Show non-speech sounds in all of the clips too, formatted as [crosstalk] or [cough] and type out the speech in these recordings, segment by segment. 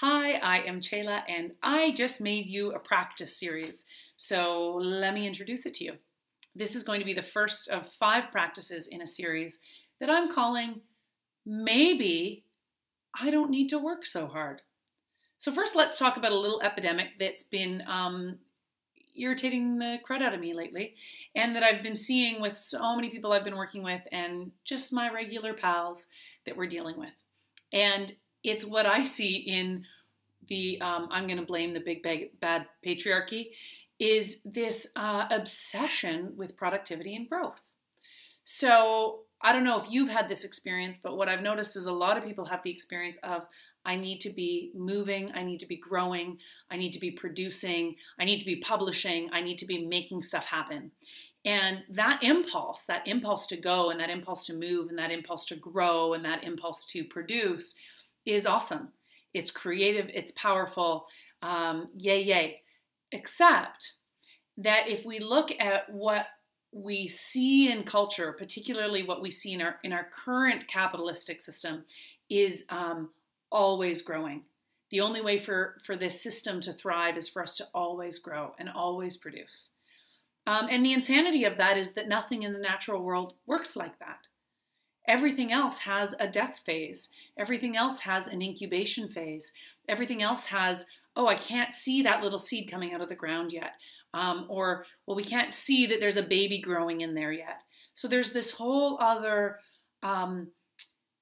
Hi, I am Chela and I just made you a practice series. So let me introduce it to you. This is going to be the first of five practices in a series that I'm calling Maybe I Don't Need to Work So Hard. So, first, let's talk about a little epidemic that's been um, irritating the crud out of me lately and that I've been seeing with so many people I've been working with and just my regular pals that we're dealing with. And it's what I see in the um, I'm going to blame the big bad patriarchy is this uh, obsession with productivity and growth. So I don't know if you've had this experience, but what I've noticed is a lot of people have the experience of I need to be moving, I need to be growing, I need to be producing, I need to be publishing, I need to be making stuff happen. And that impulse, that impulse to go and that impulse to move and that impulse to grow and that impulse to produce is awesome. It's creative, it's powerful, um, yay, yay. Except that if we look at what we see in culture, particularly what we see in our in our current capitalistic system, is um, always growing. The only way for for this system to thrive is for us to always grow and always produce. Um, and the insanity of that is that nothing in the natural world works like that. Everything else has a death phase. Everything else has an incubation phase. Everything else has, oh, I can't see that little seed coming out of the ground yet. Um, or, well, we can't see that there's a baby growing in there yet. So there's this whole other um,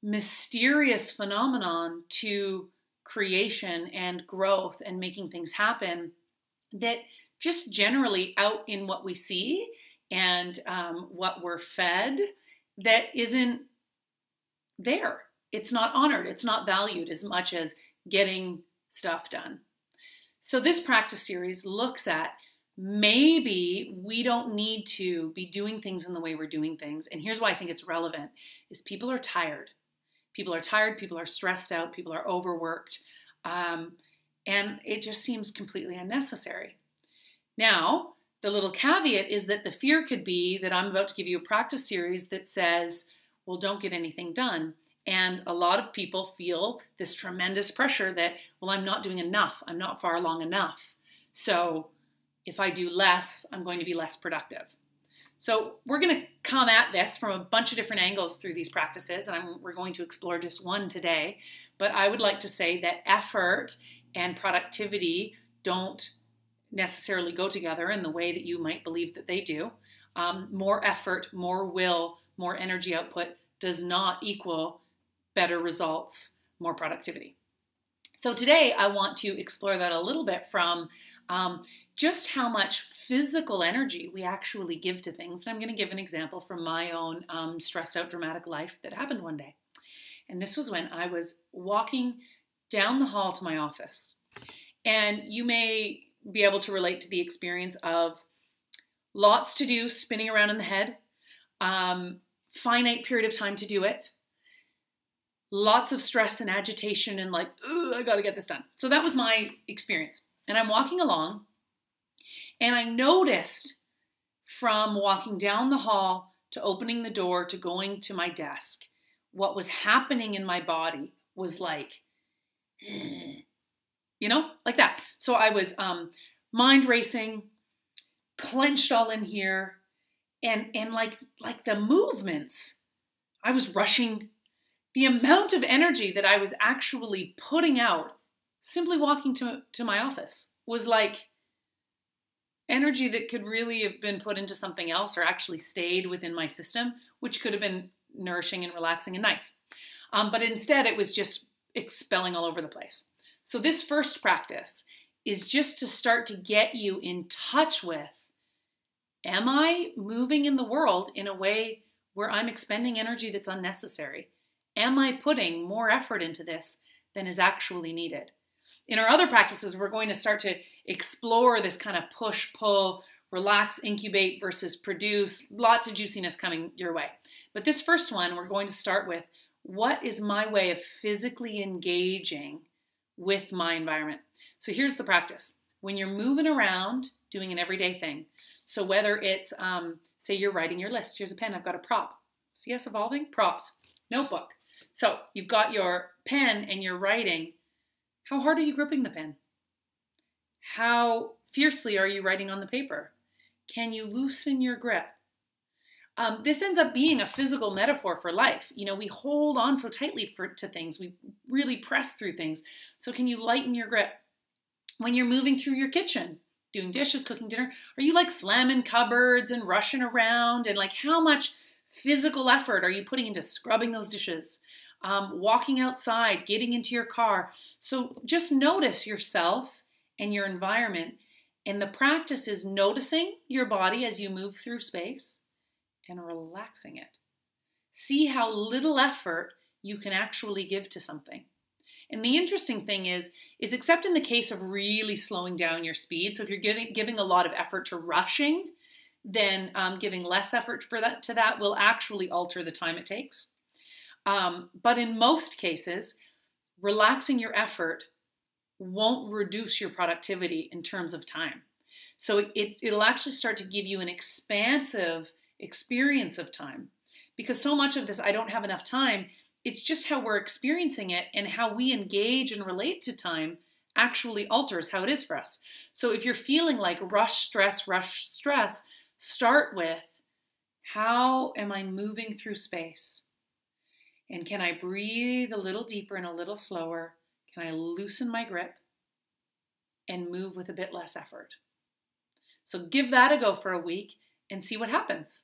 mysterious phenomenon to creation and growth and making things happen that just generally out in what we see and um, what we're fed that isn't there. It's not honored, it's not valued as much as getting stuff done. So, this practice series looks at maybe we don't need to be doing things in the way we're doing things. And here's why I think it's relevant is people are tired. People are tired, people are stressed out, people are overworked. Um, and it just seems completely unnecessary. Now, the little caveat is that the fear could be that I'm about to give you a practice series that says, well, don't get anything done. And a lot of people feel this tremendous pressure that, well, I'm not doing enough. I'm not far along enough. So if I do less, I'm going to be less productive. So we're going to come at this from a bunch of different angles through these practices, and I'm, we're going to explore just one today. But I would like to say that effort and productivity don't necessarily go together in the way that you might believe that they do. Um, more effort, more will, more energy output does not equal better results, more productivity. So today I want to explore that a little bit from um, just how much physical energy we actually give to things. And I'm going to give an example from my own um, stressed out dramatic life that happened one day. And this was when I was walking down the hall to my office. And you may be able to relate to the experience of lots to do spinning around in the head, um, finite period of time to do it, lots of stress and agitation, and like, I gotta get this done. So that was my experience. And I'm walking along, and I noticed from walking down the hall to opening the door to going to my desk, what was happening in my body was like, [sniffs] you know, like that. So I was um, mind racing, clenched all in here, and and like like the movements i was rushing. The amount of energy that i was actually putting out simply walking to, to my office was like energy that could really have been put into something else or actually stayed within my system which could have been nourishing and relaxing and nice. Um, but instead it was just expelling all over the place. So this first practice is just to start to get you in touch with Am I moving in the world in a way where I'm expending energy that's unnecessary? Am I putting more effort into this than is actually needed? In our other practices, we're going to start to explore this kind of push, pull, relax, incubate versus produce. Lots of juiciness coming your way. But this first one, we're going to start with what is my way of physically engaging with my environment? So here's the practice. When you're moving around doing an everyday thing, so whether it's, um, say you're writing your list, here's a pen, I've got a prop. CS Evolving, props, notebook. So you've got your pen and you're writing. How hard are you gripping the pen? How fiercely are you writing on the paper? Can you loosen your grip? Um, this ends up being a physical metaphor for life. You know, we hold on so tightly for, to things, we really press through things. So, can you lighten your grip? When you're moving through your kitchen, doing dishes, cooking dinner, are you like slamming cupboards and rushing around? And like, how much physical effort are you putting into scrubbing those dishes? Um, walking outside, getting into your car. So, just notice yourself and your environment. And the practice is noticing your body as you move through space and relaxing it. See how little effort you can actually give to something. And the interesting thing is, is except in the case of really slowing down your speed, so if you're giving, giving a lot of effort to rushing, then um, giving less effort for that, to that will actually alter the time it takes. Um, but in most cases, relaxing your effort won't reduce your productivity in terms of time. So it, it'll actually start to give you an expansive experience of time. Because so much of this, I don't have enough time, it's just how we're experiencing it and how we engage and relate to time actually alters how it is for us. So if you're feeling like rush, stress, rush, stress, start with how am I moving through space? And can I breathe a little deeper and a little slower? Can I loosen my grip and move with a bit less effort? So give that a go for a week and see what happens.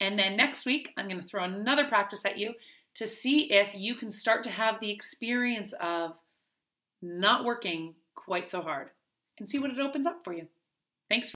And then next week, I'm going to throw another practice at you to see if you can start to have the experience of not working quite so hard and see what it opens up for you. Thanks.